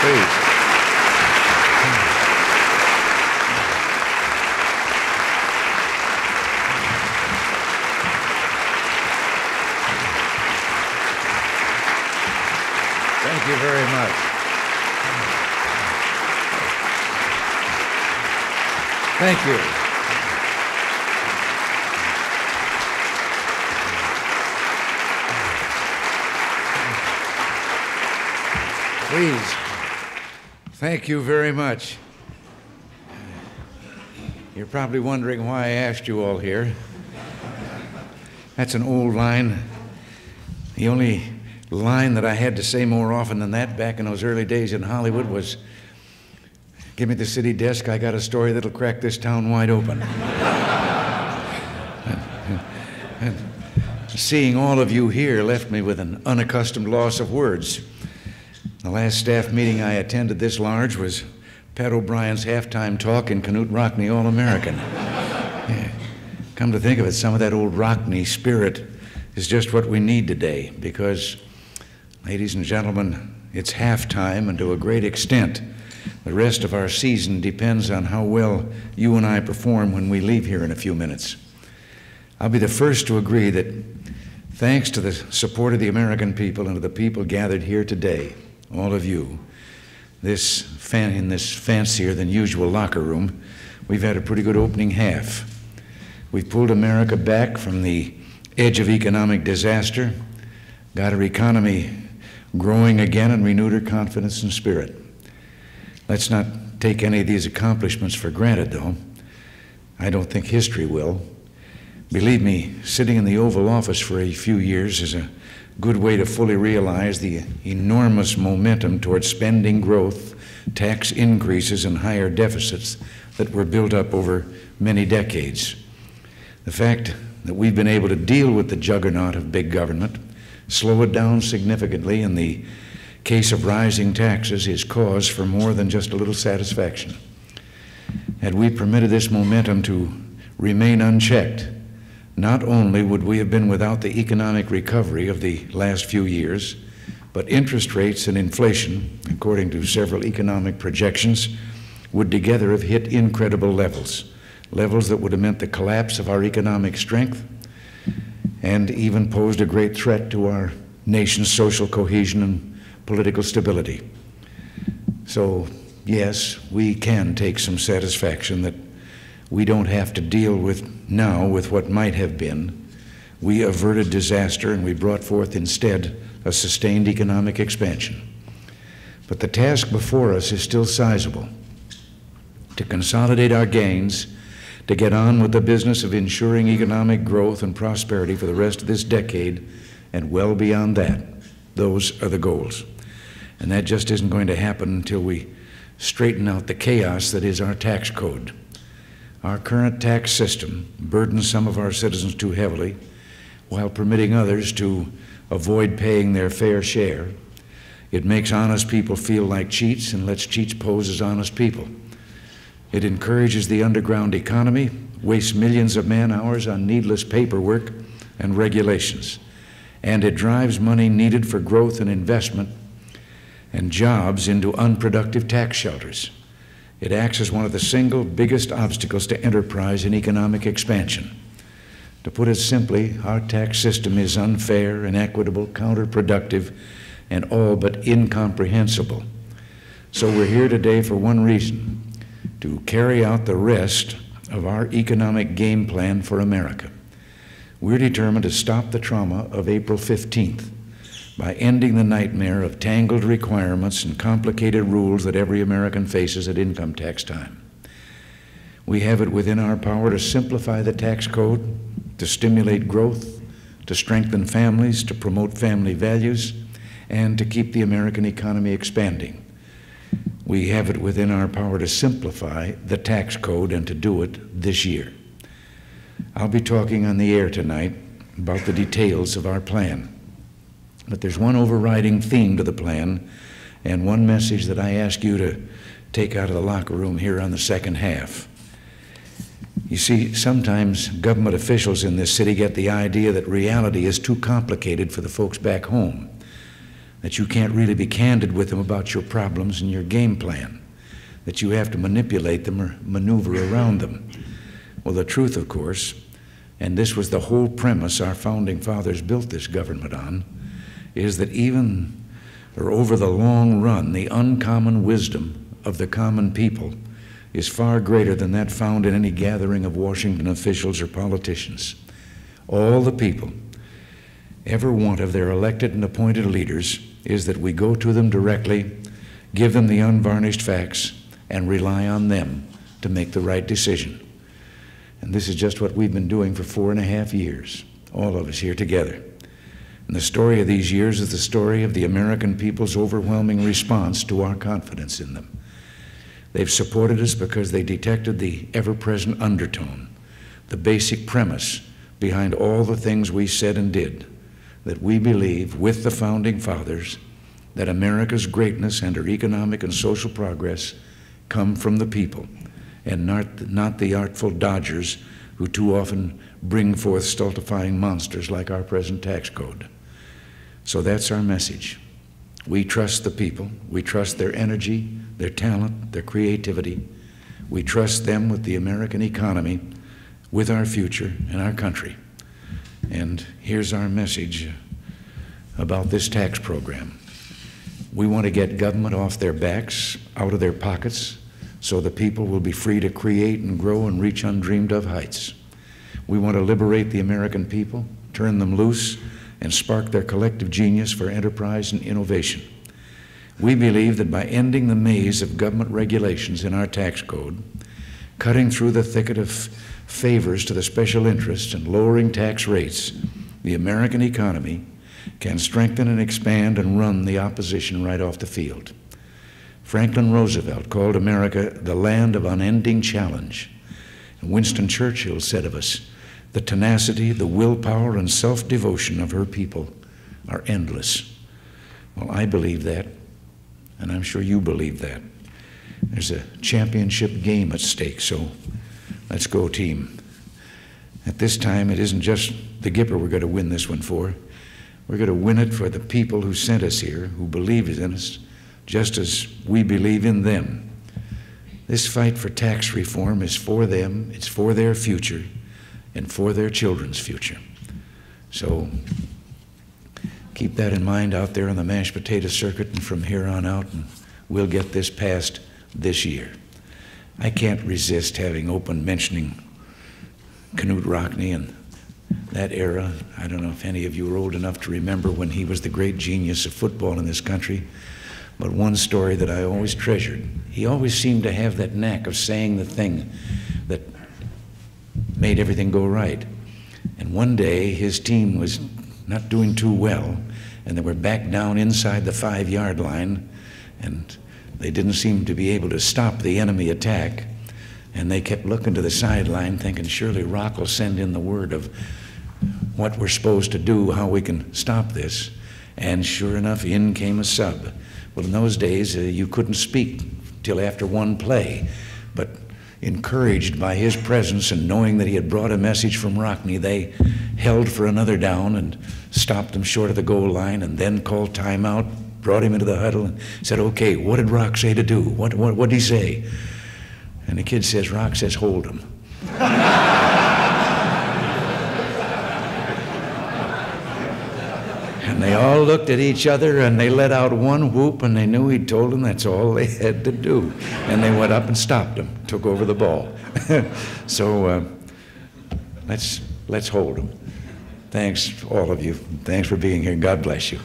Please. Thank you very much. Thank you. Please. Thank you very much. You're probably wondering why I asked you all here. That's an old line. The only line that I had to say more often than that back in those early days in Hollywood was Give me the city desk, I got a story that'll crack this town wide open. and seeing all of you here left me with an unaccustomed loss of words. The last staff meeting I attended this large was Pat O'Brien's halftime talk in Knute Rockne All American. yeah. Come to think of it, some of that old Rockne spirit is just what we need today because Ladies and gentlemen, it's halftime, and to a great extent, the rest of our season depends on how well you and I perform when we leave here in a few minutes. I'll be the first to agree that thanks to the support of the American people and of the people gathered here today, all of you, this fan, in this fancier than usual locker room, we've had a pretty good opening half. We've pulled America back from the edge of economic disaster, got our economy growing again and renewed her confidence and spirit. Let's not take any of these accomplishments for granted, though. I don't think history will. Believe me, sitting in the Oval Office for a few years is a good way to fully realize the enormous momentum towards spending growth, tax increases, and higher deficits that were built up over many decades. The fact that we've been able to deal with the juggernaut of big government slow it down significantly in the case of rising taxes is cause for more than just a little satisfaction. Had we permitted this momentum to remain unchecked, not only would we have been without the economic recovery of the last few years, but interest rates and inflation, according to several economic projections, would together have hit incredible levels, levels that would have meant the collapse of our economic strength and even posed a great threat to our nation's social cohesion and political stability. So, yes, we can take some satisfaction that we don't have to deal with now with what might have been. We averted disaster and we brought forth instead a sustained economic expansion. But the task before us is still sizable to consolidate our gains to get on with the business of ensuring economic growth and prosperity for the rest of this decade and well beyond that. Those are the goals. And that just isn't going to happen until we straighten out the chaos that is our tax code. Our current tax system burdens some of our citizens too heavily while permitting others to avoid paying their fair share. It makes honest people feel like cheats and lets cheats pose as honest people. It encourages the underground economy, wastes millions of man hours on needless paperwork and regulations, and it drives money needed for growth and investment and jobs into unproductive tax shelters. It acts as one of the single biggest obstacles to enterprise and economic expansion. To put it simply, our tax system is unfair, inequitable, counterproductive, and all but incomprehensible. So we're here today for one reason to carry out the rest of our economic game plan for America. We're determined to stop the trauma of April 15th by ending the nightmare of tangled requirements and complicated rules that every American faces at income tax time. We have it within our power to simplify the tax code, to stimulate growth, to strengthen families, to promote family values, and to keep the American economy expanding we have it within our power to simplify the tax code and to do it this year. I'll be talking on the air tonight about the details of our plan. But there's one overriding theme to the plan and one message that I ask you to take out of the locker room here on the second half. You see, sometimes government officials in this city get the idea that reality is too complicated for the folks back home. that you can't really be candid with them about your problems and your game plan, that you have to manipulate them or maneuver around them. Well, the truth, of course, and this was the whole premise our founding fathers built this government on, is that even or over the long run, the uncommon wisdom of the common people is far greater than that found in any gathering of Washington officials or politicians. All the people ever want of their elected and appointed leaders is that we go to them directly, give them the unvarnished facts, and rely on them to make the right decision. And this is just what we've been doing for four and a half years, all of us here together. And the story of these years is the story of the American people's overwhelming response to our confidence in them. They've supported us because they detected the ever present undertone, the basic premise behind all the things we said and did that we believe, with the founding fathers, that America's greatness and her economic and social progress come from the people and not, not the artful dodgers who too often bring forth stultifying monsters like our present tax code. So that's our message. We trust the people. We trust their energy, their talent, their creativity. We trust them with the American economy, with our future and our country. And here's our message about this tax program. We want to get government off their backs, out of their pockets, so the people will be free to create and grow and reach undreamed of heights. We want to liberate the American people, turn them loose, and spark their collective genius for enterprise and innovation. We believe that by ending the maze of government regulations in our tax code, cutting through the thicket of favors to the special interests, and lowering tax rates, the American economy can strengthen and expand and run the opposition right off the field. Franklin Roosevelt called America the land of unending challenge. And Winston Churchill said of us, the tenacity, the willpower, and self devotion of her people are endless. Well, I believe that, and I'm sure you believe that. There's a championship game at stake, so let's go, team. At this time, it isn't just the Gipper we're going to win this one for. We're going to win it for the people who sent us here, who believe in us, just as we believe in them. This fight for tax reform is for them, it's for their future and for their children's future. So keep that in mind out there on the mashed potato circuit and from here on out, and we'll get this passed this year. I can't resist having open mentioning Knute Rockne and that era. I don't know if any of you are old enough to remember when he was the great genius of football in this country. But one story that I always treasured, he always seemed to have that knack of saying the thing made everything go right. And one day his team was not doing too well, and they were back down inside the five yard line, and they didn't seem to be able to stop the enemy attack. And they kept looking to the sideline, thinking, surely Rock will send in the word of what we're supposed to do, how we can stop this. And sure enough, in came a sub. Well, in those days, uh, you couldn't speak till after one play. But encouraged by his presence and knowing that he had brought a message from Rockne, they held for another down and stopped him short of the goal line and then called timeout, brought him into the huddle and said, okay, what did Rock say to do? What, what, what did he say? And the kid says, Rock says, hold him. They all looked at each other and they let out one whoop and they knew he'd told them that's all they had to do. And they went up and stopped him, took over the ball. so uh, let's, let's hold him. Thanks, all of you. Thanks for being here. God bless you.